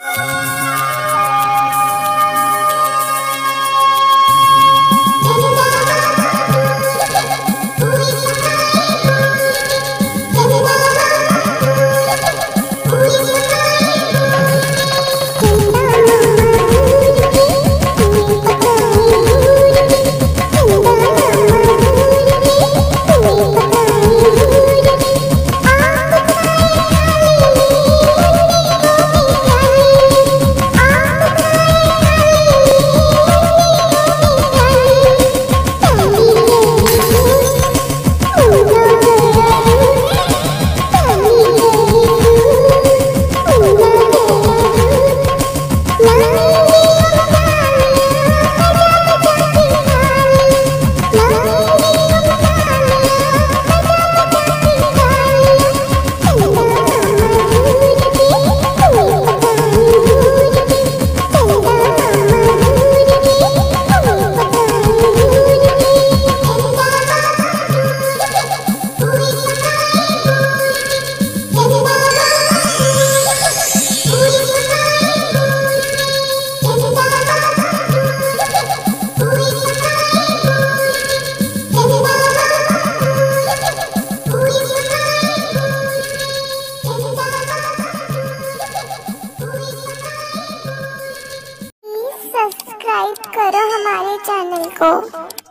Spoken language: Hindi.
you करो हमारे चैनल को।